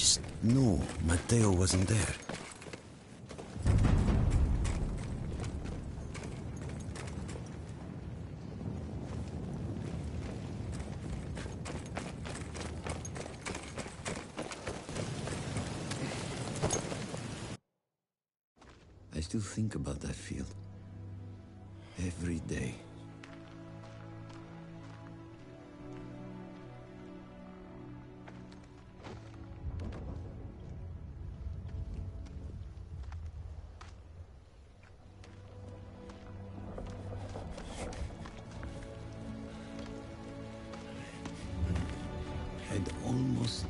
just... No, Matteo wasn't there.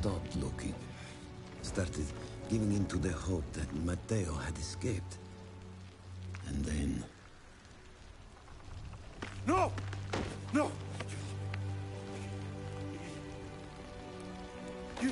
Stopped looking. Started giving in to the hope that Matteo had escaped. And then... No! No! You...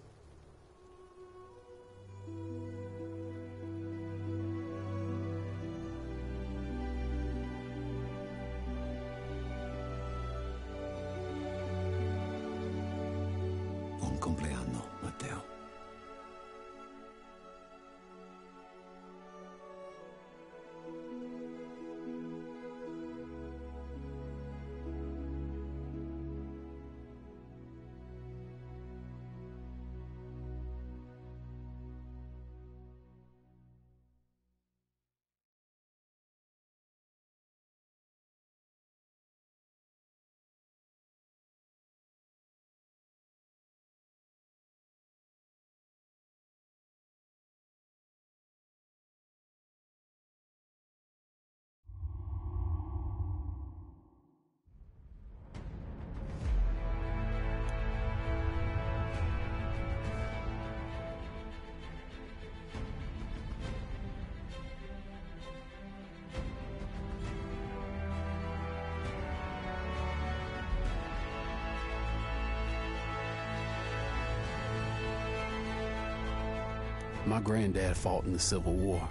My granddad fought in the Civil War.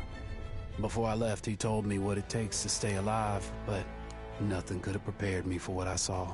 Before I left, he told me what it takes to stay alive, but nothing could have prepared me for what I saw.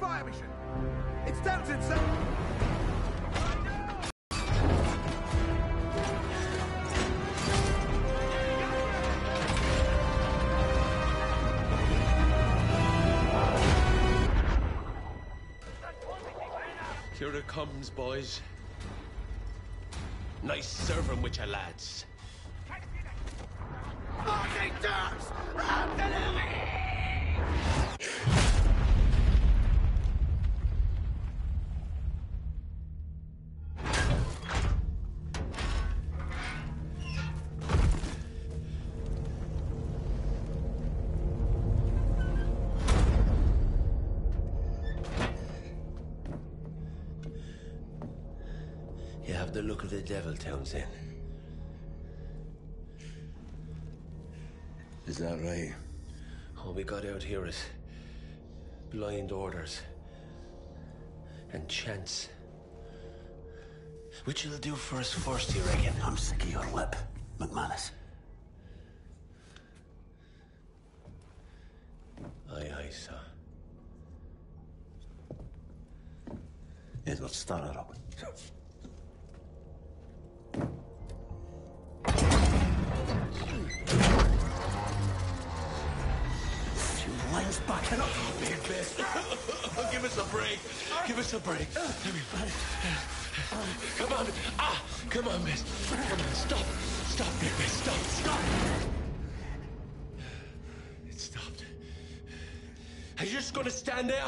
Fire mission. It's Townsend, sir. Here it comes, boys. Nice serving with your lads. The look of the devil, Townsend. Is that right? All we got out here is blind orders and chance. Which will do for us first, you reckon? I'm sick of your lip, McManus. Aye, aye, sir. Edward, start her up. She back it up, big bitch. Give us a break. Give us a break. Come on. Ah, come on, miss. Come on, stop. Stop, big miss. Stop, stop. It stopped. Are you just gonna stand there?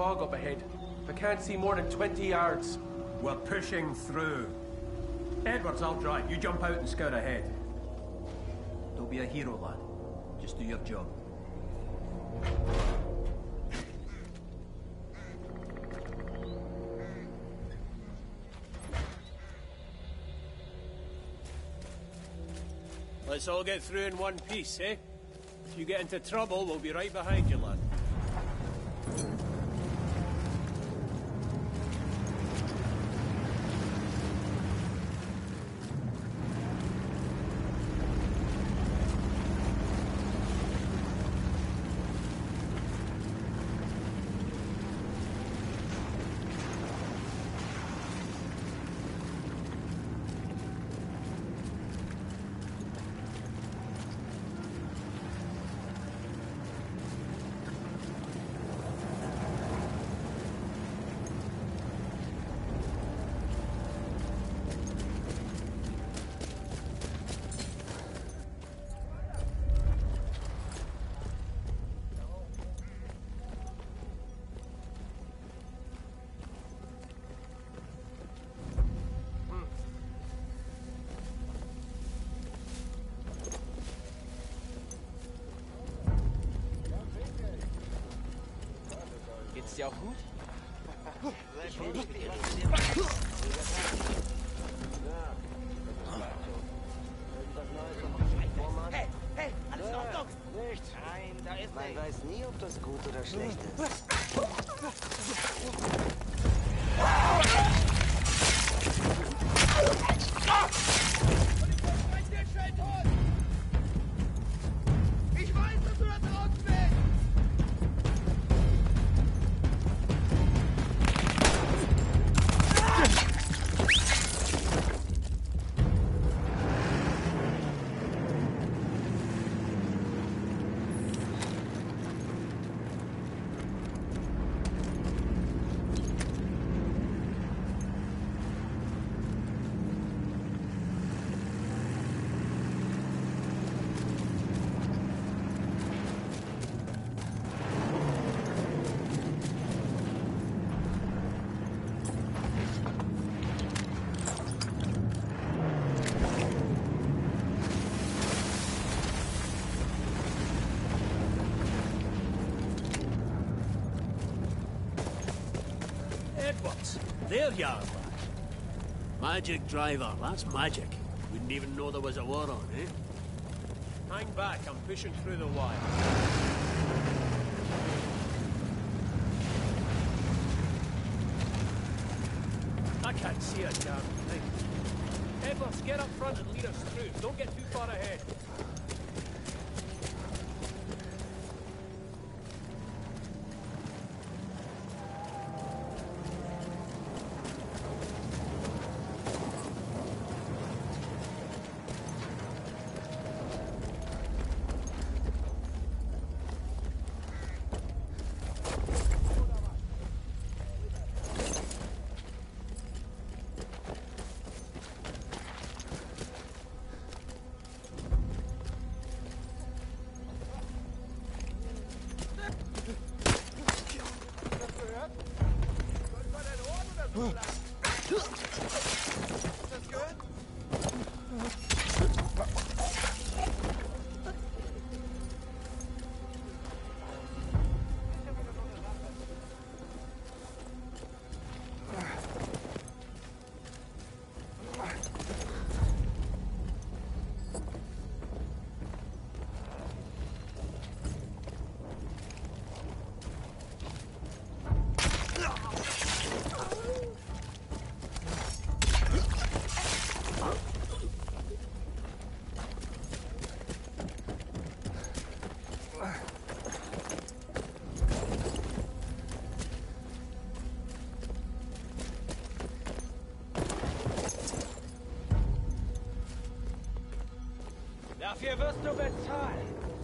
Fog up ahead. I can't see more than 20 yards. We're pushing through. Edwards, I'll drive. You jump out and scout ahead. Don't be a hero, lad. Just do your job. Let's all get through in one piece, eh? If you get into trouble, we'll be right behind you, lad. Geht's dir auch gut? Hey, hey, alles in Ordnung? Nichts. Nein, da ist Man nichts. weiß nie, ob das gut oder schlecht ist. There you are, lad. Magic driver, that's magic. Wouldn't even know there was a war on, eh? Hang back, I'm pushing through the wire. I can't see a damn thing. Edwards, get up front and lead us through. Don't get too far ahead. 嗯。Dafür wirst du bezahlen.